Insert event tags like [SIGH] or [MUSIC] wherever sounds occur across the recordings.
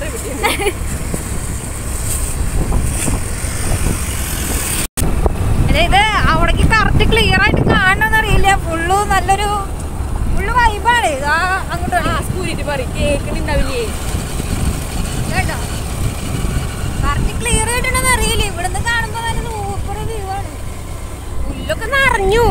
വേറെ ഇത് അവിടേക്ക് കറക്റ്റ് ക്ലിയർ ആയിട്ട് കാണണമെന്ന് അറിയില്ല. ഫുള്ള് നല്ലൊരു ഫുള്ള് വൈബാണ് ആ അങ്ങോട്ട് ആ സ്കൂലിട്ട് പറയും. കേൾക്കണുണ്ടാവില്ലേ കേട്ടോ? കറക്റ്റ് ക്ലിയർ ആയിട്ടുണ്ടെന്ന് അറിയില്ല. ഇവിടുന്ന് കാണുമ്പോൾ നല്ല സൂപ്പർ വ്യൂ ആണ്. പുല്ലൊക്കെ നിറഞ്ഞു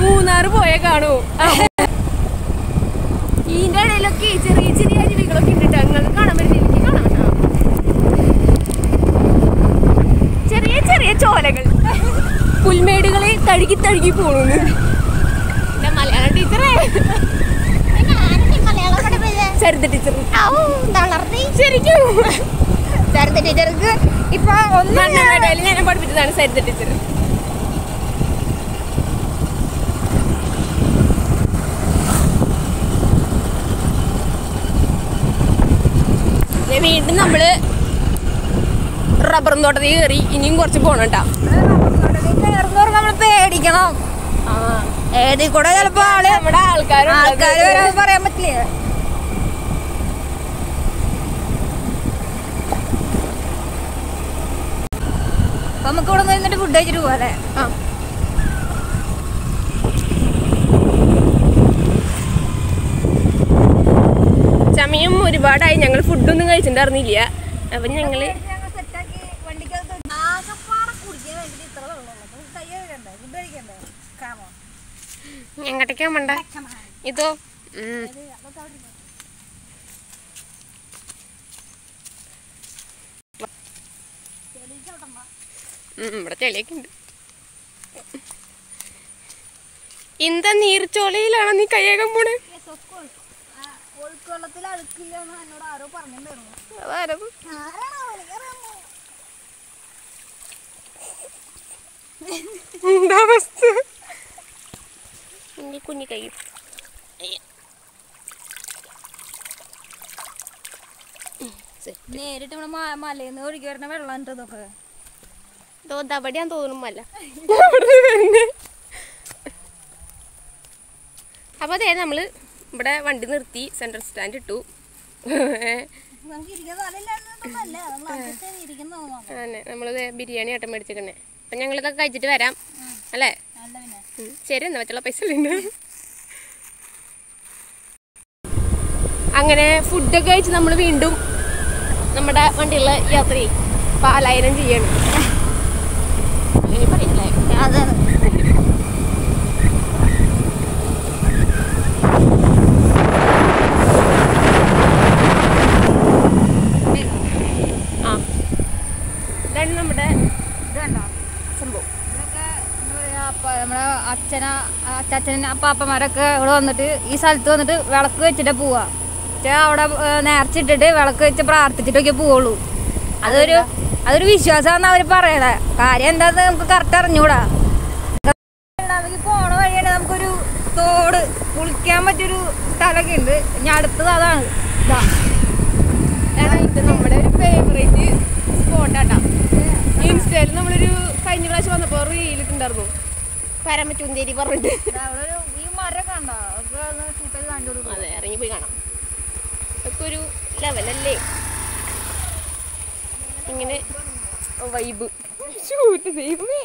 മൂന്നാറ് പോയ കാണൂ. ഇതിന്റെ ഇടയിലൊക്കെ ചെറിയ ചെറിയ അരുവികളൊക്കെ ഉണ്ട് നിങ്ങൾക്ക് കാണാൻ പറ്റില്ല എനിക്ക് കാണാൻ ചെറിയ ചെറിയ ചോലകൾ. പുൽമേടുകളെ തഴുകി തഴുകി പോണു മലയാളം ടീച്ചറേ. സരിത ടീച്ചർ. ശരിക്കും. ടീച്ചർക്ക് ഇപ്പൊ ഒന്നും ഞാൻ പഠിപ്പിച്ചതാണ് സരിത ടീച്ചർ. വീണ്ടും നമ്മൾ റബ്ബറും തോട്ടത്തിൽ കയറി ഇനിയും കുറച്ച് പോണം കേട്ടോ കയറുന്നവർ നമ്മൾ പേടിക്കണം ഏതിൽ കൂടെ ചിലപ്പോ ആൾ നമ്മുടെ ആൾക്കാരും ആൾക്കാർ വരാൻ പറയാൻ പറ്റില്ല? നമുക്ക് ഇവിടെ നിന്നിട്ട് ഫുഡ് കഴിച്ചിട്ട് പോവാ ആ. സമയം ഒരുപാടായി. ഞങ്ങൾ ഫുഡൊന്നും കഴിച്ചിട്ടുണ്ടായിരുന്നില്ല. അപ്പൊ ഞങ്ങൾ എങ്ങോട്ടേക്കാ വേണ്ട ഇതോ. ഇവിടെ ചെളിയൊക്കെ ഉണ്ട് എന്താ നീർച്ചോളയിലാണോ നീ കയ്യേകം പോണേ? ഒഴുക്കുവെള്ളത്തിൽ അഴുക്കില്ല എന്ന് എന്നോട് ആരോ പറഞ്ഞിട്ടുണ്ടായിരുന്നു. ആരാണോ കുഞ്ഞി കൈ. നേരിട്ട് ഇവിടെ മലയിൽ നിന്ന് ഒഴുകി വരണ വെള്ളം ഉണ്ട് ഇതൊക്കെ? ഇതോ തോന്നും മല. അപ്പൊ അതെ നമ്മൾ ഇവിടെ വണ്ടി നിർത്തി സെൻട്രൽ സ്റ്റാൻഡ് ഇട്ടു. നമുക്ക് ഇരിക്കാൻ സ്ഥലമില്ലാന്നൊന്നുമല്ല നമ്മൾ അഡ്ജസ്റ്റ് ചെയ്തിരിക്കുന്നതാണ് അങ്ങനെ നമ്മൾ ബിരിയാണി ആട്ടം മേടിച്ചേക്കണേ. അപ്പൊ ഞങ്ങളിതൊക്കെ കഴിച്ചിട്ട് വരാം. അല്ലേ. ശരി എന്നാ വെച്ചുള്ള പൈസ അങ്ങനെ ഫുഡൊക്കെ കഴിച്ച് നമ്മൾ വീണ്ടും നമ്മുടെ വണ്ടിയുള്ള യാത്ര പാലായനം ചെയ്യണം. പറയല്ലേ? അതെ ആ ഇതാണ് നമ്മുടെ ഇത് കണ്ടോ സംഭവം ഇതൊക്കെ എന്താ പറയാ അപ്പ- നമ്മുടെ അച്ഛന അച്ചാച്ചൻ അപ്പാപ്പന്മാരൊക്കെ ഇവിടെ വന്നിട്ട് ഈ സ്ഥലത്ത് വന്നിട്ട് വിളക്ക് വെച്ചിട്ട് പോവാ. പക്ഷേ അവിടെ നേർച്ചിട്ടിട്ട് വിളക്ക് വെച്ച് പ്രാർത്ഥിച്ചിട്ടൊക്കെ പോവുള്ളൂ. അതൊരു അതൊരു വിശ്വാസമാണ് അവർ പറയണത് കാര്യം എന്താന്ന് നമുക്ക് കറക്റ്റ് അറിഞ്ഞൂടാ. പോണ വഴിയാണ് നമുക്കൊരു തോട് കുളിക്കാൻ പറ്റിയൊരു സ്ഥലമൊക്കെ ഉണ്ട്. ഇനി അടുത്തത് അതാണ്. നമ്മുടെ ഒരു ഫേവറേറ്റ് സ്പോട്ടാട്ടാ ഇൻസ്റ്റയിൽ നമ്മളൊരു കഴിഞ്ഞ പ്രാവശ്യം വന്നപ്പോ റീലിട്ടുണ്ടായിരുന്നു പരമറ്റുന്തേരി പറഞ്ഞിട്ട്. അതെ ഇറങ്ങി പോയി കാണാം. ഇതൊക്കെ ഒരു ലെവലല്ലേ ഇങ്ങനെ വൈബ് ദൈവമേ.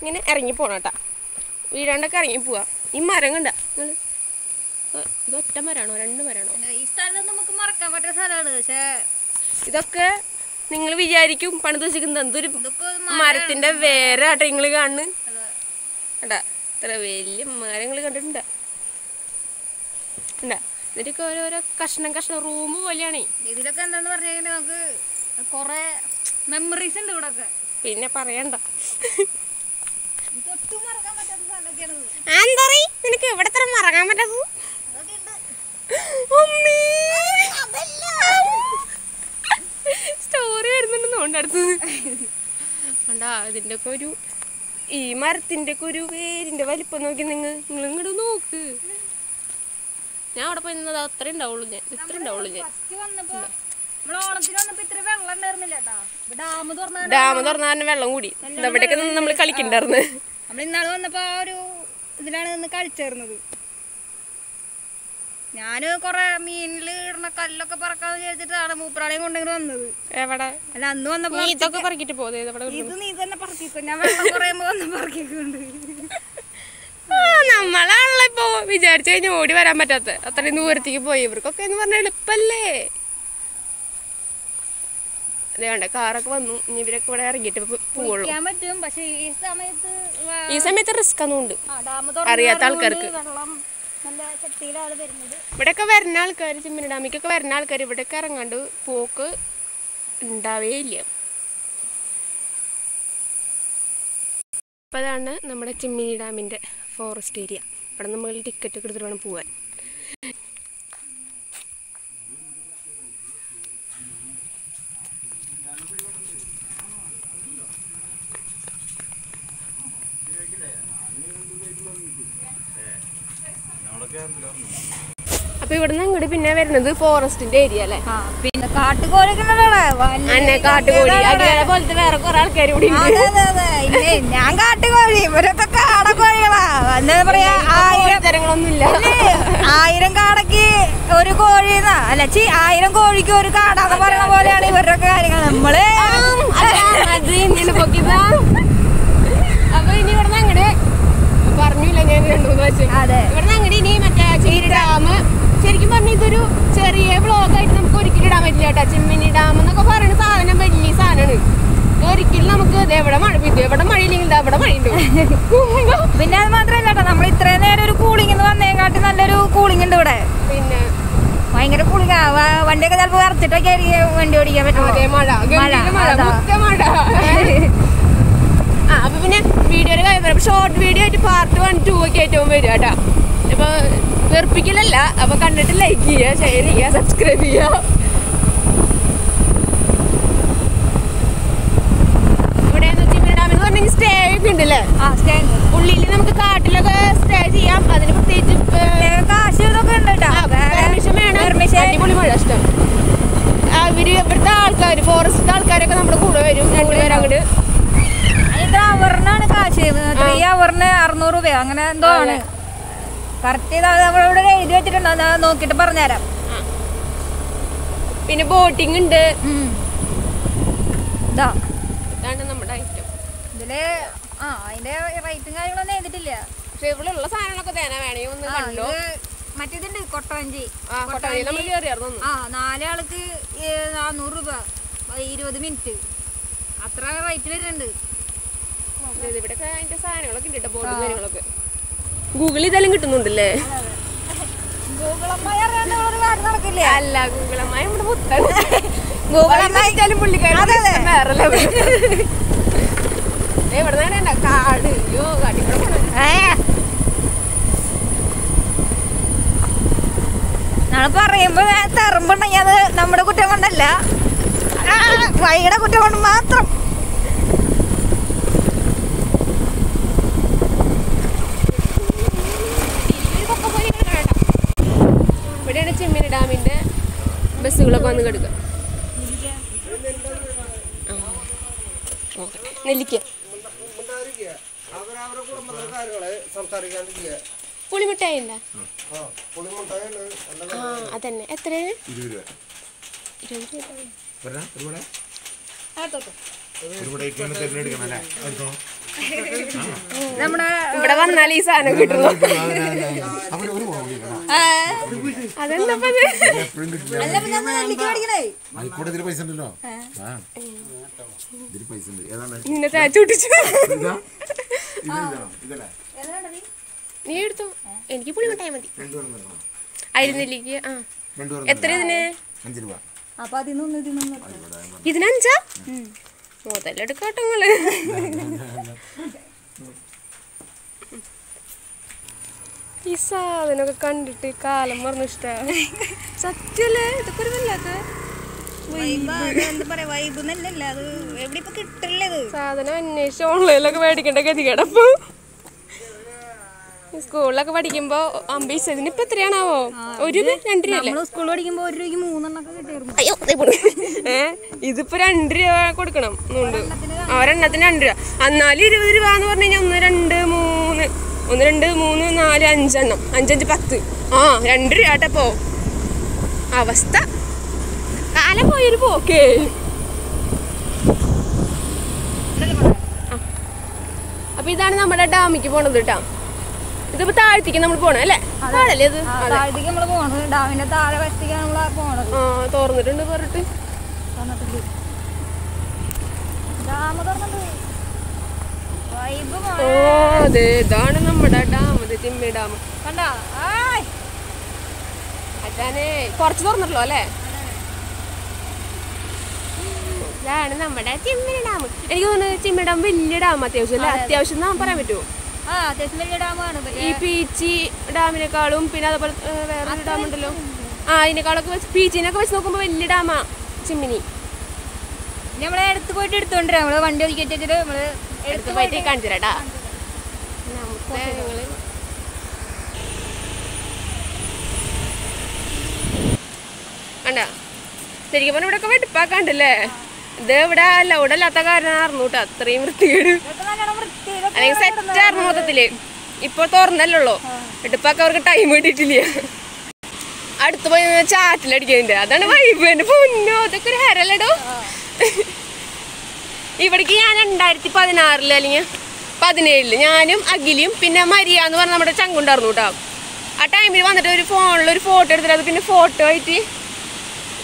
ഇങ്ങനെ ഇറങ്ങി പോണട്ടാ വീടാണ്ടൊക്കെ ഇറങ്ങി പോവാ. ഈ മരം കണ്ട. നിങ്ങൾ ഇത് ഒറ്റ മരാണോ? രണ്ട് മരാണോ? ഈ സ്ഥലം നമുക്ക് മറക്കാൻ പറ്റുന്ന സ്ഥലമാണ്. പക്ഷേ ഇതൊക്കെ നിങ്ങൾ വിചാരിക്കും പണിത് വെച്ചിരിക്കുന്നത് എന്തൊരു മരത്തിന്റെ വേറെ ആട്ടെ നിങ്ങൾ കാണുന്നു. കണ്ടാ ഇത്ര വലിയ മരങ്ങൾ കണ്ടിട്ടുണ്ട്. ഉണ്ടാ എന്നിട്ടൊക്കെ ഓരോരോ കഷ്ണം കഷ്ണം റൂം പോലെയാണേ. ഇതിലൊക്കെ എന്താന്ന് പറഞ്ഞു കഴിഞ്ഞാൽ നമുക്ക് കുറെ മെമ്മറീസ് ഉണ്ട് ഇവിടെ ഒക്കെ പിന്നെ പറയണ്ട. മറക്കാൻ. ആന്തറി നിനക്ക് ഇവിടെ ഇത്ര മറങ്ങാൻ പറ്റത് സ്റ്റോറി വരുന്നുണ്ടെന്ന് കൊണ്ട് ഉണ്ടാ ഇതിന്റെ ഒക്കെ ഒരു ഈ മരത്തിന്റെ ഒക്കെ ഒരു വേരിന്റെ വലിപ്പം നോക്കി നിങ്ങൾ നിങ്ങൾ ഇങ്ങോട്ട് നോക്ക്. ഞാൻ അവിടെ പോയി നിന്നത് അത്ര ഉണ്ടാവുള്ളൂ ഞാൻ. ഇത്ര ഉണ്ടാവുള്ളൂ ഞാൻ. ഡാമ് ഡാം തുറന്ന തന്നെ വെള്ളം കൂടി. ഇവിടെയൊക്കെ നിന്ന് നമ്മൾ കളിക്കണ്ടായിരുന്നു. നമ്മൾ ഇന്നാൾ വന്നപ്പോ ആ ഒരു ഇതിലാണ് നിന്ന് കളിച്ചേർന്നത്. ഞാൻ കൊറേ മീനിൽ ഇടുന്ന കല്ലൊക്കെ പറക്കാന്ന് വിചാരിച്ചിട്ടാണ് മൂപ്പറാളെയും കൊണ്ടെങ്കിലും വന്നത്. എവിടെ? അല്ല അന്ന് വന്നപ്പോ ഇതൊക്കെ പറക്കിട്ട് പോകുന്നത് ഇത് നീ തന്നെ പറക്കിക്കോ. ഞാൻ വെള്ളം കുറയുമ്പോ വന്ന് പറക്കിക്കൊണ്ട്. നമ്മളാണല്ലോ ഇപ്പൊ വിചാരിച്ചു കഴിഞ്ഞാൽ ഓടി വരാൻ പറ്റാത്ത. അത്രയും ദൂരത്തേക്ക് പോയി. ഇവർക്കൊക്കെ എന്ന് പറഞ്ഞാൽ എളുപ്പല്ലേ? അതെ വേണ്ട കാറൊക്കെ വന്നു. ഇനി ഇവരൊക്കെ ഇവിടെ ഇറങ്ങിയിട്ട് പോകും പോവുള്ളൂ. ഈ സമയത്ത് റിസ്ക് ഒന്നും ഉണ്ട്. അറിയാത്ത ആൾക്കാർക്ക്. ആൾക്കാർക്ക്. നല്ല ശക്തിയിലാണ് വരുന്ന ആൾക്കാർ ചിമ്മിനി ഡാമിക്കൊക്കെ വരുന്ന ആൾക്കാർ ഇവിടെയൊക്കെ ഇറങ്ങാണ്ട് പോക്ക് ഉണ്ടാവേ ഇല്ല അപ്പോൾ നമ്മുടെ ചിമ്മിനി ഡാമിന്റെ ഫോറസ്റ്റ് ഏരിയ ഇവിടെ നമ്മൾ ടിക്കറ്റ് ഒക്കെ എടുത്തിട്ട് വേണം പോകാൻ അപ്പോൾ ഇവിടുന്ന് ഇങ്ങോട്ട് പിന്നെ വരുന്നത് ഫോറസ്റ്റിന്റെ ഏരിയ അല്ലേ പിന്നെ അവിടെ. അന്നെ കാട്ടുകോഴി അടിയാളെ പോലത്തെ വേറെ കുറെ ആൾക്കാർ കൂടി ഞാൻ കാട്ടുകോഴി ഇവരൊക്കെ കാടക്കോഴികളാ എന്താ പറയാ ആയിരം തരങ്ങളൊന്നുമില്ല ആയിരം കാടക്ക് ഒരു കോഴി അല്ല ചി ആയിരം കോഴിക്ക് ഒരു കാടാന്ന് പറയുന്ന പോലെയാണ് ഇവരുടെ കാര്യങ്ങൾ നമ്മൾ അത് പൊക്കിതാ അപ്പൊ ഇനി ഇവിടുന്ന് അങ്ങട് പറഞ്ഞില്ല ഞാൻ രണ്ടു മൂന്ന് അതെ. ഇവിടുന്ന് ഇനി മറ്റേ ചീരി ഡാം. ശരിക്കും പറഞ്ഞ ഇതൊരു ചെറിയ ബ്ലോഗായിട്ട് നമുക്ക് ഒരിക്കലും ഇടാൻ പറ്റില്ല കേട്ടോ. ചിമ്മിനി ഡാം എന്നൊക്കെ പറയുന്ന സാധനം വലിയ സാധനമാണ് ഒരിക്കലും നമുക്ക് എവിടെ മഴ ഇത് എവിടെ മഴയില്ലെങ്കിൽ എവിടെ ഇവിടെ മഴയുണ്ട്. [LAUGHS] പിന്നെ അത് മാത്രമല്ല കേട്ടോ. നമ്മൾ ഇത്രയും നേരം ഒരു കൂളിംഗ് എന്ന് വന്നേക്കാട്ടി നല്ലൊരു കൂളിംഗ് ഉണ്ട് ഇവിടെ. പിന്നെ? ഭയങ്കര കൂളിംഗ് വണ്ടിയൊക്കെ ചിലപ്പോൾ വരച്ചിട്ടൊക്കെ ആയിരിക്കും വണ്ടി ഓടിക്കാൻ പറ്റും മഴ. മഴ. [LAUGHS] ആ അപ്പൊ പിന്നെ വീഡിയോയുടെ കാര്യം ഷോർട്ട് വീഡിയോ ആയിട്ട് പാർട്ട് വൺ ടു ഒക്കെ ഏറ്റവും വരും കേട്ടോ. ഇപ്പൊ വെറുപ്പിക്കലല്ല അപ്പൊ കണ്ടിട്ട് ലൈക്ക് ചെയ്യുക ഷെയർ ചെയ്യുക സബ്സ്ക്രൈബ് ചെയ്യുക. സ്റ്റേ ഒക്കെ ഉണ്ടല്ലേ? ആ സ്റ്റേ ഉള്ളിൽ നമുക്ക് കാട്ടിലൊക്കെ സ്റ്റേ ചെയ്യാം. അതിന് പ്രത്യേകിച്ച് കാശ് ഇതൊക്കെ ഉണ്ട് കേട്ടോ. പെർമിഷൻ വേണം. പെർമിഷൻ അടിപൊളി മഴ ഇഷ്ടം. അവർ ഇവിടുത്തെ ആൾക്കാർ ഫോറസ്റ്റ് ആൾക്കാരൊക്കെ നമ്മുടെ കൂടെ വരും. രണ്ടുപേരും അങ്ങോട്ട് ത്രീ അവറിന് അറുന്നൂറ് രൂപ അങ്ങനെ എന്തോ ആണ്. കറക്റ്റ് നമ്മളിവിടെ എഴുതി വെച്ചിട്ടുണ്ട്. ഞാൻ നോക്കിയിട്ട് പറഞ്ഞുതരാം. പിന്നെ ബോട്ടിംഗ് ഉണ്ട്. ഇതാ. ഇതാണ് നമ്മുടെ ഐറ്റം ഇതിൽ ആ അതിന്റെ റേറ്റും കാര്യങ്ങളൊന്നും എഴുതിട്ടില്ല പക്ഷെ ഇവിടെയുള്ള സാധനങ്ങളൊക്കെ തേന വേണമെങ്കിൽ ഒന്ന് കണ്ടോ? മറ്റേതുണ്ട് കൊട്ടവഞ്ചി. ആ നാലാൾക്ക് നാനൂറ് രൂപ. ഇരുപത് മിനിറ്റ് അത്ര റേറ്റ് വരുന്നുണ്ട് ഇവിടെ അതിന്റെ സാധനങ്ങളൊക്കെ ഉണ്ട് കേട്ടോ ബോട്ടും കാര്യങ്ങളൊക്കെ. ഗൂഗിൾ ഇതെല്ലാം കിട്ടുന്നുണ്ടല്ലേ? അല്ല ഗൂഗിൾ അമ്മായി നമ്മുടെ മുത്താണ് അതെ, അതെ. വേറെ കാട്. അയ്യോ കാട്ടിക്കൂടെ പോണം. നമ്മൾ പറയുമ്പോ തെറുമ്പുണ്ടെങ്കിൽ അത് നമ്മുടെ കുറ്റം കൊണ്ടല്ല. വൈകിയുടെ കുറ്റം കൊണ്ട് മാത്രം ഇതൊക്കെ പോയി ഇങ്ങനെ കാണാം. ഇവിടെയാണ് ചെമ്മീൻ ഡാമിന്റെ ബസ്സുകളൊക്കെ വന്ന് കിടക്കുക നെല്ലിക്ക. ഉണ്ടോ നല്ല ആ അതന്നെ. എത്രയാണ് ഇരുപത് രൂപ. നമ്മുടെ ഇവിടെ വന്നാൽ ഈ സാധനം കിട്ടുന്നു നിന്നെ നീ? എടുത്തു. എനിക്ക് പുളിമിഠായി മതി. രണ്ടു പേരും തരണം അരിനെല്ലിക്ക് ആ. എത്ര ഇതിന്? ഇതിനഞ്ചാ മുതലെടുക്കാട്ടോ നിങ്ങൾ. ഈ സാധനൊക്കെ കണ്ടിട്ട് കാലം മറന്നു ഇഷ്ട. സത്യല്ലേ? ഇതൊക്കെ ഒരു വല്ലാത്ത സാധനം അന്വേഷിച്ച് ഓൺലൈനിലൊക്കെ മേടിക്കേണ്ട ഗതികേടപ്പൊ സ്കൂളിലൊക്കെ പഠിക്കുമ്പോ അമ്പീസ് ഇതിനിപ്പോ എത്രയാണാവോ? ഒരു രണ്ട് രൂപ സ്കൂളിൽ പഠിക്കുമ്പോ ഒരു രൂപയ്ക്ക് മൂന്നെണ്ണൊക്കെ കിട്ടിയിരുന്നു. അയ്യോ ഏ ഇതിപ്പോ രണ്ട് രൂപ കൊടുക്കണം. എന്നുണ്ട് ഒരെണ്ണത്തിന് രണ്ട് രൂപ. എന്നാലും ഇരുപത് രൂപ എന്ന് പറഞ്ഞു കഴിഞ്ഞാൽ ഒന്ന് രണ്ട് മൂന്ന്. ഒന്ന് രണ്ട് മൂന്ന് നാല് അഞ്ചെണ്ണം. അഞ്ചഞ്ച് പത്ത്. ആ രണ്ട് രൂപ കേട്ടപ്പോ അവസ്ഥ. കാലം പോയൊരു പോക്കേ. അപ്പൊ ഇതാണ് നമ്മുടെ ഡാമിക്ക് പോണത് കേട്ടാ. ഇതിപ്പോ താഴത്തേക്ക് നമ്മൾ പോണേ അല്ലേ? താഴല്ലേ ഇത്? ആ, താഴത്തേക്ക് നമ്മൾ പോണത്. ഡാമിന്റെ താഴെ വശത്തേക്കാണ് പോണത്. ആ തുറന്നിട്ടുണ്ട് പറഞ്ഞിട്ട്. ഓ അതെ ഇതാണ് നമ്മുടെ ഡാം. ഇത് ചിമ്മി ഡാം. കണ്ടാ? അച്ഛനെ കുറച്ച് തുറന്നിട്ടല്ലോ അല്ലേ? ഇതാണ് നമ്മുടെ ചിമ്മിനി ഡാം. എനിക്ക് തോന്നുന്നു ചിമ്മി ഡാം വലിയ ഡാം അത്യാവശ്യം അല്ലേ? അത്യാവശ്യം എന്നാ പറയാൻ പറ്റുമോ? അത്യാവശ്യം വലിയ ഡാമാണ്. ഈ പീച്ചി ഡാമിനേക്കാളും പിന്നെ അതുപോലെ വേറൊരു ഡാം ഉണ്ടല്ലോ ആ അതിനേക്കാളൊക്കെ വെച്ച് പീച്ചിനൊക്കെ വെച്ച് നോക്കുമ്പോൾ വലിയ ഡാമാ ചിമ്മിനി. നമ്മളെ എടുത്ത് പോയിട്ട് എടുത്തോണ്ട് നമ്മൾ വണ്ടി ഒതുക്കി വെച്ചിട്ട് നമ്മൾ എടുത്ത് പോയിട്ട് കാണിച്ചു തരാട്ടാ നമുക്ക് ഞങ്ങൾ കണ്ട? ശരിക്കും പറഞ്ഞാൽ ഇവിടെ വെടുപ്പാക്കാണ്ടല്ലേ? ഇത് ഇവിടെ ലൗഡ് അല്ലാത്ത കാരണമായിരുന്നു കേട്ടോ അത്രയും വൃത്തികേട്. അല്ലെങ്കിൽ സെറ്റ് ആയിരുന്നു മൊത്തത്തിൽ. ഇപ്പൊ തുറന്നല്ലോ വെടുപ്പാക്ക അവർക്ക് ടൈം കിട്ടിയിട്ടില്ല. അടുത്ത് പോയി ചാറ്റിലടിക്കുന്നുണ്ട്. അതാണ് വൈബ് എന്റെ പൊന്നോ അതൊക്കെ ഒരു ഹരല്ലടോ. ഇവിടേക്ക് ഞാൻ രണ്ടായിരത്തി പതിനാറിൽ അല്ലെങ്കിൽ പതിനേഴിൽ ഞാനും അഖിലും പിന്നെ മരിയ എന്ന് പറഞ്ഞ നമ്മുടെ ചങ്കുണ്ടായിരുന്നു കേട്ടോ. ആ ടൈമിൽ വന്നിട്ട് ഒരു ഫോണിൽ ഒരു ഫോട്ടോ എടുത്തിട്ട് അത് പിന്നെ ഫോട്ടോ ആയിട്ട്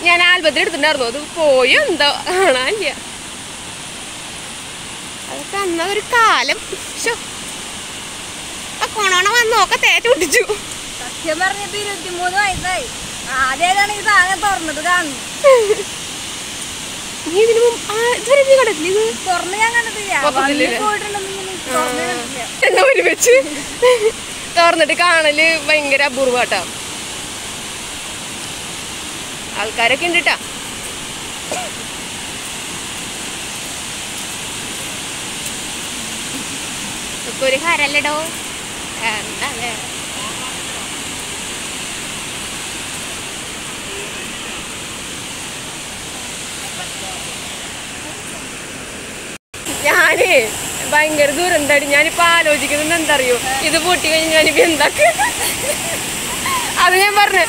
ഞാൻ ആൽബത്തിൽ എടുത്തിട്ടുണ്ടായിരുന്നു. അത് പോയി എന്തോ? കാണാനില്ല. അതൊക്കെ കാലം. കൊണോണ വന്ന് നോക്ക തേറ്റ് പൊട്ടിച്ചു സത്യം പറഞ്ഞപ്പോ ഇരുപത്തിമൂന്ന് വയസ്സായി. ആദ്യമായിട്ടാണ് ഈ സാധനം തുറന്നിട്ട് കാണുന്നത്. നീ ഇതിനു ഇതുവരെ നീ കണ്ടിട്ടില്ല ഇത്? തുറന്ന് ഞാൻ കണ്ടിട്ടില്ല. ഒരുമിച്ച് തുറന്നിട്ട് കാണൽ ഭയങ്കര അപൂർവട്ടാ ആൾക്കാരൊക്കെ ഉണ്ട് ട്ടാ. ഒരു ഹരല്ലടോ എന്താ? ഞാനേ ഭയങ്കര ദുരന്താടി ഞാനിപ്പോ ആലോചിക്കുന്നത് എന്താ അറിയോ ഇത് പൂട്ടി കഴിഞ്ഞ് ഞാനിപ്പോ എന്താക്ക? അത് ഞാൻ പറഞ്ഞു.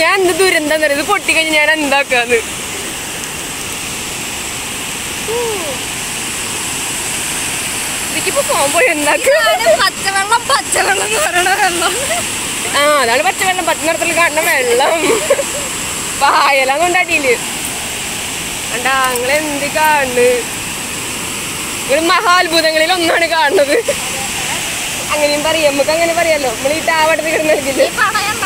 ഞാൻ എന്ത് ദുരന്തം അറിയോ ഇത് പൊട്ടി കഴിഞ്ഞ് ഞാൻ എന്താക്കാന്ന്? ഇതിക്കിപ്പോ പോകുമ്പോ എന്താക്ക പച്ചവെള്ളം പച്ചവെള്ളം എന്ന് പറയണ വെള്ളം. ആ അതാണ് പച്ചവെള്ളം. പച്ച നിറത്തിൽ കാണുന്ന വെള്ളം. പായലാന്നുണ്ടാട്ടിയിൽ കണ്ടാ നിങ്ങളെ എന്ത് കാണുന്നു നിങ്ങൾ മഹാത്ഭുതങ്ങളിൽ ഒന്നാണ് കാണുന്നത്. അങ്ങനെയും പറയാം. നമുക്ക് അങ്ങനെ പറയാലോ. നമ്മൾ ഈ ടാവട്ടത്തിൽ കിടന്നു നൽകില്ലേ? പറയണ്ട.